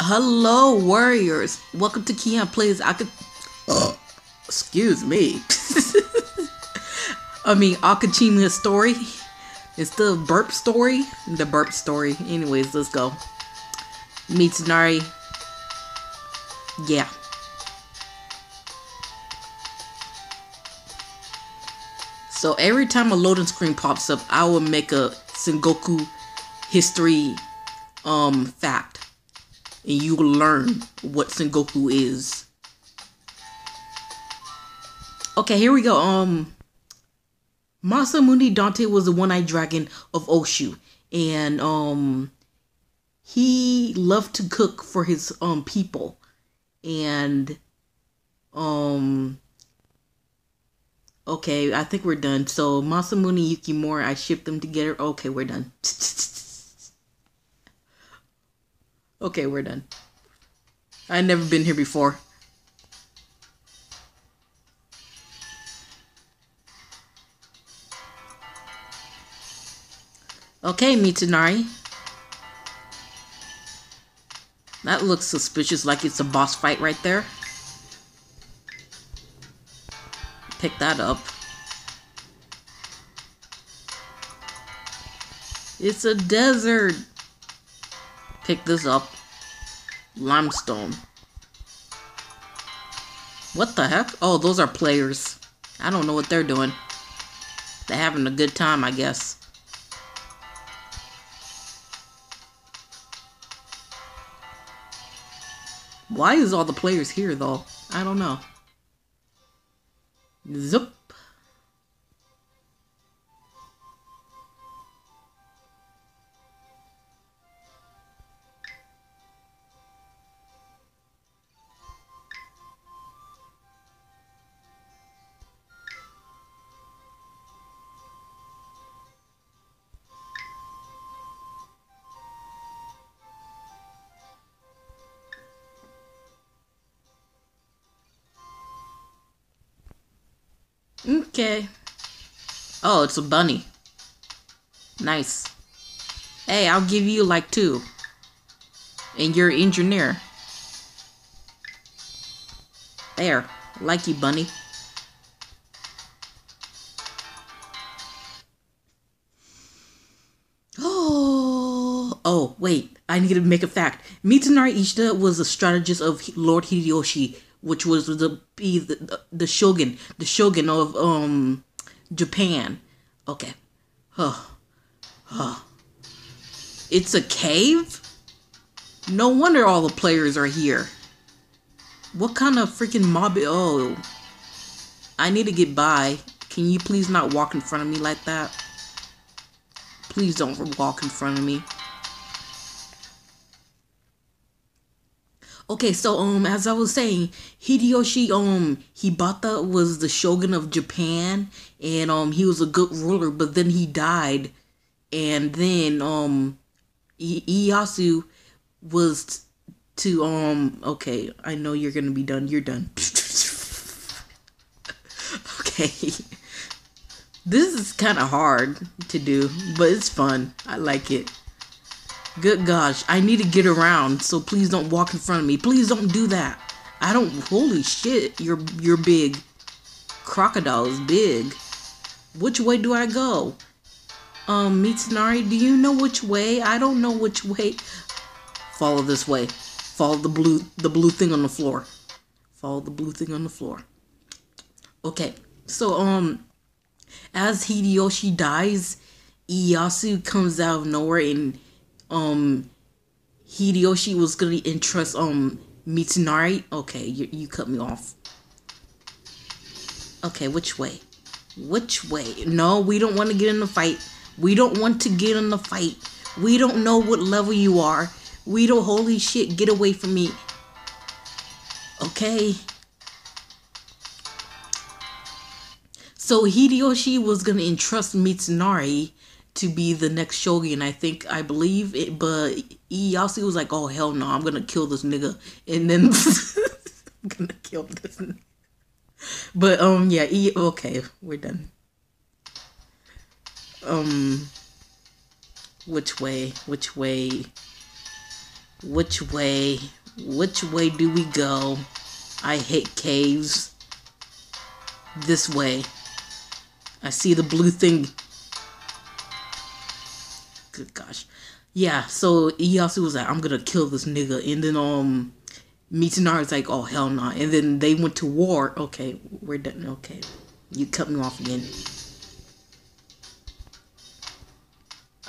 Hello, warriors. Welcome to Keyon Plays. I could. Uh, excuse me. I mean, Alchemia's story. It's the burp story. The burp story. Anyways, let's go. Mitsunari. Yeah. So every time a loading screen pops up, I will make a Sengoku history um fact. And you will learn what Sengoku is. Okay, here we go. Um Masamune Date was the one-eyed dragon of Oshu. And um he loved to cook for his um people. And um Okay, I think we're done. So Masamune Yukimura, I shipped them together. Okay, we're done. okay, we're done. I've never been here before. Okay, Mitsunari. That looks suspicious like it's a boss fight right there. pick that up. It's a desert. Pick this up. Limestone. What the heck? Oh, those are players. I don't know what they're doing. They're having a good time, I guess. Why is all the players here, though? I don't know. Zup. Okay. Oh, it's a bunny. Nice. Hey, I'll give you like two. And you're engineer. There. Like you, bunny. Oh, oh, wait. I need to make a fact. Mitsunari Ishida was a strategist of Lord Hideyoshi which was the be the, the shogun, the shogun of um Japan. Okay. Huh. Huh. It's a cave? No wonder all the players are here. What kind of freaking mob? Oh. I need to get by. Can you please not walk in front of me like that? Please don't walk in front of me. Okay, so um, as I was saying, Hideyoshi um Hibata was the shogun of Japan, and um he was a good ruler, but then he died, and then um Ieyasu was to um okay, I know you're gonna be done. You're done. okay. This is kind of hard to do, but it's fun. I like it. Good gosh, I need to get around, so please don't walk in front of me. Please don't do that. I don't. Holy shit, you're you're big. Crocodile is big. Which way do I go? Um, Mitsunari, do you know which way? I don't know which way. Follow this way. Follow the blue the blue thing on the floor. Follow the blue thing on the floor. Okay, so um, as Hideyoshi dies, Ieyasu comes out of nowhere and um Hideyoshi was gonna entrust um Mitsunari. Okay, you you cut me off. Okay, which way? Which way? No, we don't want to get in the fight. We don't want to get in the fight. We don't know what level you are. We don't holy shit, get away from me. Okay. So Hideyoshi was gonna entrust Mitsunari to be the next shogun. I think I believe it, but Ieyasu was like, "Oh hell no, I'm gonna kill this nigga," and then I'm gonna kill this. Nigga. But um, yeah, e- okay, we're done. Um, which way? Which way? Which way? Which way do we go? I hate caves. This way. I see the blue thing. Good gosh. Yeah, so Ieyasu was like, I'm gonna kill this nigga. And then um Mitsunari's like, oh hell no. Nah. And then they went to war. Okay, we're done. Okay. You cut me off again.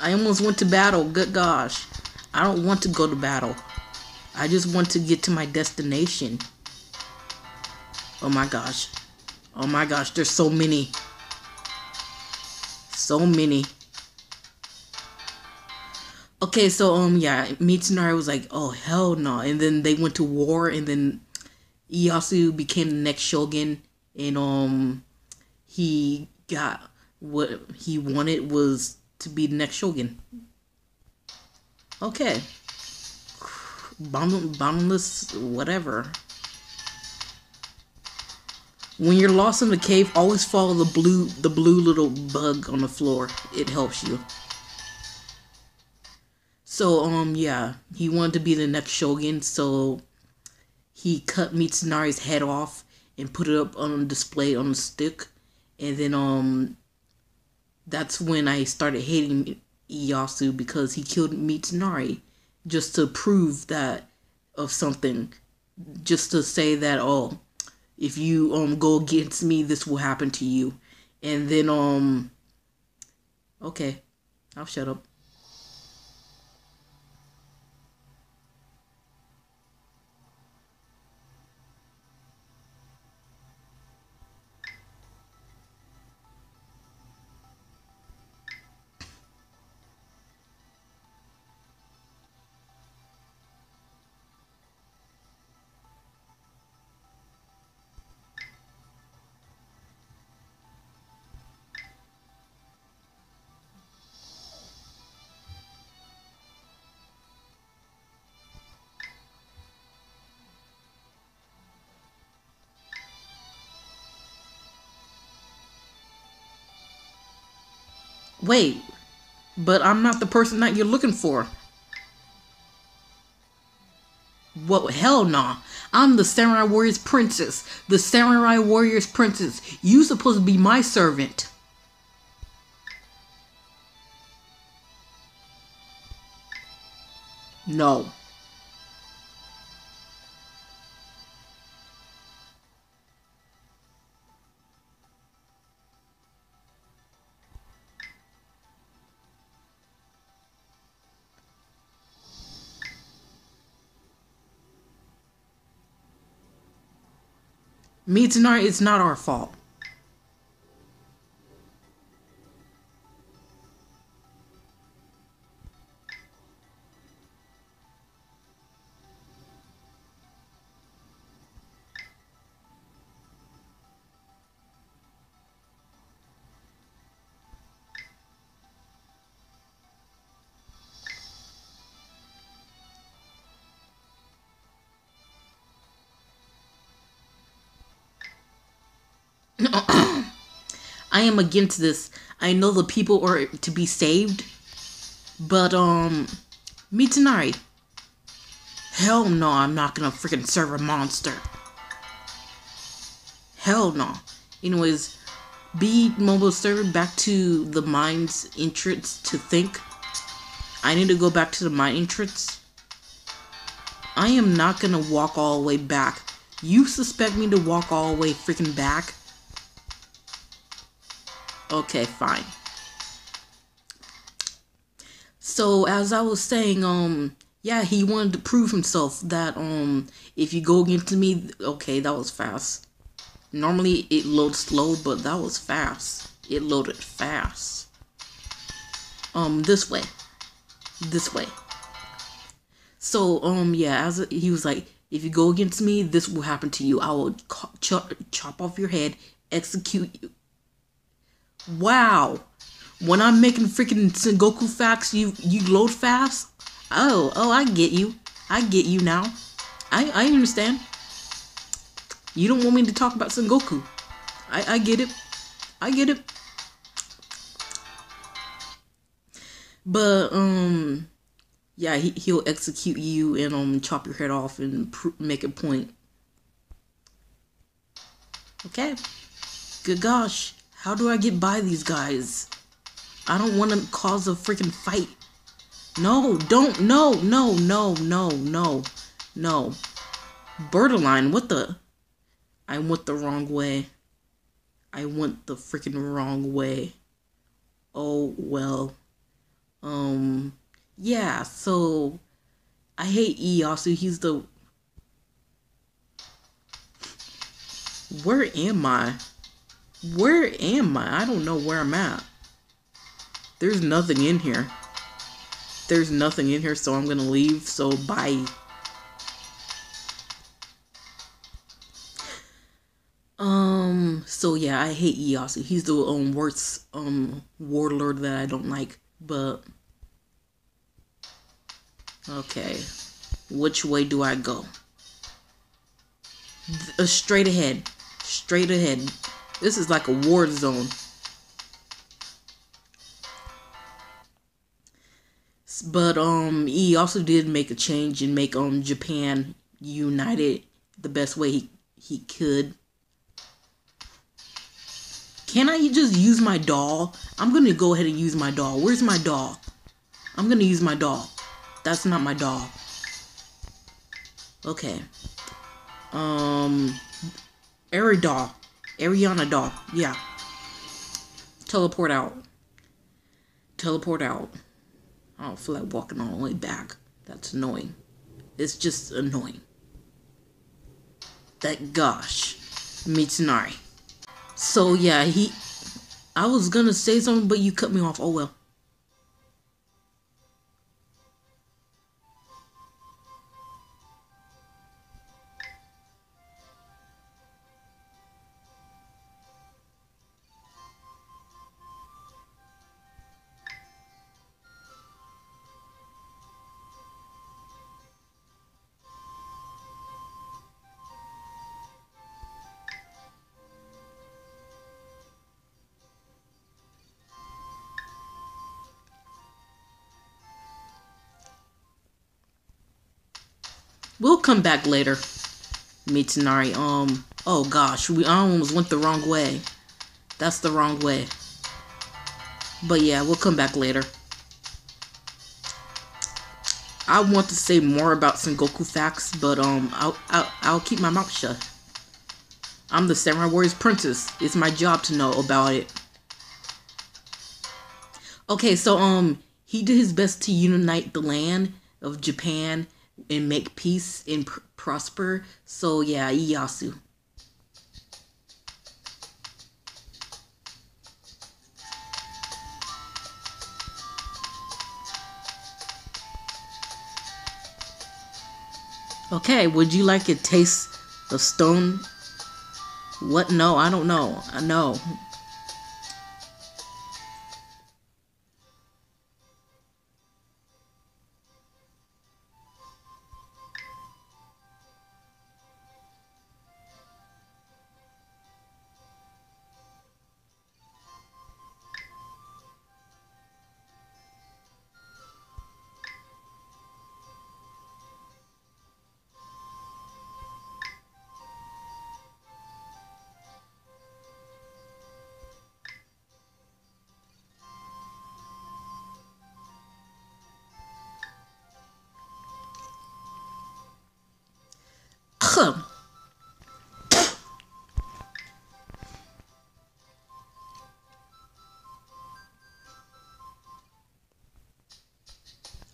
I almost went to battle. Good gosh. I don't want to go to battle. I just want to get to my destination. Oh my gosh. Oh my gosh, there's so many. So many. Okay, so um yeah, Mitsunari was like, oh hell no. And then they went to war and then Ieyasu became the next shogun and um he got what he wanted was to be the next shogun. Okay. Bottomless whatever. When you're lost in the cave, always follow the blue the blue little bug on the floor. It helps you. So um yeah, he wanted to be the next shogun, so he cut Mitsunari's head off and put it up on display on a stick. And then um that's when I started hating Ieyasu because he killed Mitsunari just to prove that of something. Just to say that oh if you um go against me this will happen to you. And then um okay, I'll shut up. Wait, but I'm not the person that you're looking for. Well, hell nah. I'm the Samurai Warriors princess. The Samurai Warriors princess. You supposed to be my servant. No. Mitsunari, it's not our fault. I am against this. I know the people are to be saved, but um, Mitsunari. Hell no, I'm not gonna freaking serve a monster. Hell no. Anyways, be mobile server back to the mine's entrance to think. I need to go back to the mine entrance. I am not gonna walk all the way back. You suspect me to walk all the way freaking back? Okay, fine. So as I was saying, um, yeah, he wanted to prove himself that um, if you go against me, okay, that was fast. Normally it loads slow, but that was fast. It loaded fast. Um, this way, this way. So um, yeah, as he was like, if you go against me, this will happen to you. I will chop, chop off your head, execute you Wow. When I'm making freaking Sengoku facts, you you load fast. Oh, oh, I get you. I get you now. I I understand. You don't want me to talk about Sengoku. I I get it. I get it. But um yeah, he he'll execute you and um chop your head off and make a point. Okay. Good gosh, how do I get by these guys? I don't want to cause a freaking fight. No, don't. No, no, no, no, no, no. Borderline, what the? I went the wrong way. I went the freaking wrong way. Oh, well. Um, yeah, so I hate Ieyasu. He's the. Where am I? Where am I? I don't know where I'm at. There's nothing in here. There's nothing in here, so I'm gonna leave. So bye. Um, so yeah, I hate Ieyasu. He's the um worst um warlord that I don't like, but okay. Which way do I go? Uh, straight ahead. Straight ahead. This is like a war zone. But um he also did make a change and make um Japan united the best way he, he could. Can I just use my doll? I'm gonna go ahead and use my doll. Where's my doll? I'm gonna use my doll. That's not my doll. Okay. Um Eri doll. Ariana doll. Yeah. Teleport out. Teleport out. I don't feel like walking all the way back. That's annoying. It's just annoying. That gosh. Mitsunari. So yeah, he I was gonna say something, but you cut me off. Oh well. We'll come back later. Mitsunari. Um. Oh gosh, we almost went the wrong way. That's the wrong way. But yeah, we'll come back later. I want to say more about Sengoku facts, but um, I'll, I'll, I'll keep my mouth shut. I'm the Samurai Warriors Princess. It's my job to know about it. Okay, so um, he did his best to unite the land of Japan and make peace and pr- prosper. So yeah, Ieyasu. Okay, would you like to taste the stone? What? No, I don't know. I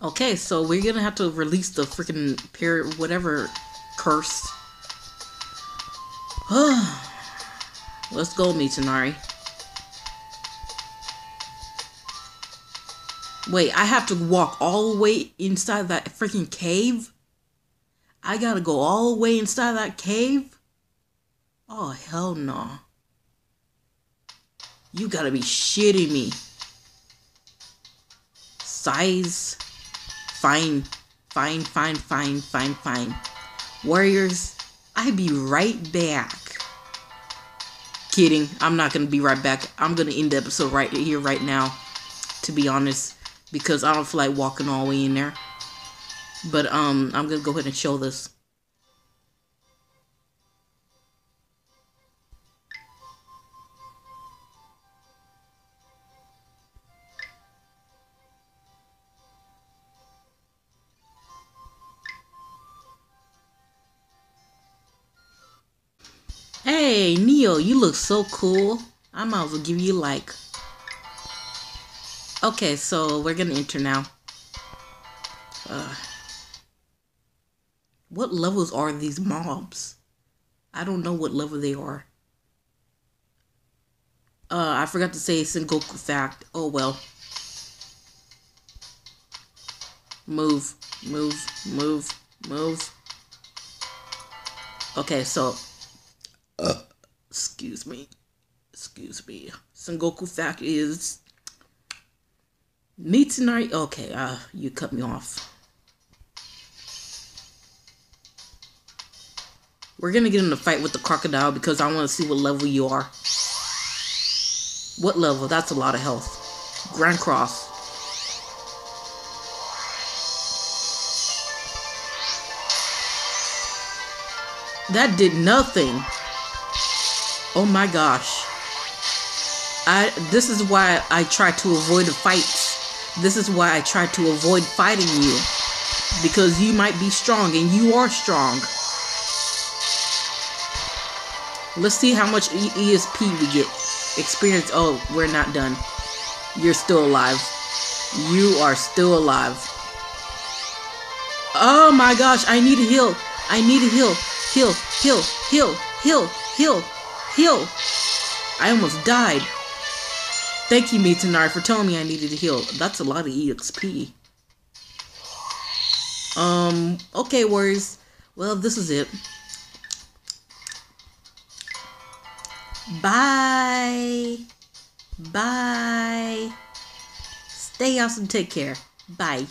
Okay, so we're gonna have to release the freaking period, whatever curse. Let's go, Mitsunari. Wait, I have to walk all the way inside that freaking cave? I gotta go all the way inside that cave? Oh, hell no. You gotta be shitting me. Size. Fine. Fine, fine, fine, fine, fine. Warriors, I be right back. Kidding. I'm not gonna be right back. I'm gonna end the episode right here, right now. To be honest. Because I don't feel like walking all the way in there. But um, I'm gonna go ahead and show this. Hey, Neo, you look so cool. I might as well give you like. Okay, so we're gonna enter now. Uh, levels are these mobs? I don't know what level they are. Uh, I forgot to say Sengoku fact. Oh well. Move, move, move, move. Okay, so uh, excuse me. Excuse me. Sengoku fact is Mitsunari. Okay, uh, you cut me off. We're gonna get in a fight with the crocodile because I want to see what level you are. What level? That's a lot of health. Grand Cross. That did nothing. Oh my gosh. I this is why I try to avoid the fights. This is why I try to avoid fighting you. Because you might be strong and you are strong. Let's see how much EXP we get. Experience. Oh, we're not done. You're still alive. You are still alive. Oh my gosh, I need a heal. I need a heal. Heal, heal, heal, heal, heal, heal. I almost died. Thank you, Mitsunari, for telling me I needed to heal. That's a lot of EXP. Um, okay, Warriors. Well, this is it. Bye. Bye. Stay awesome. Take care. Bye.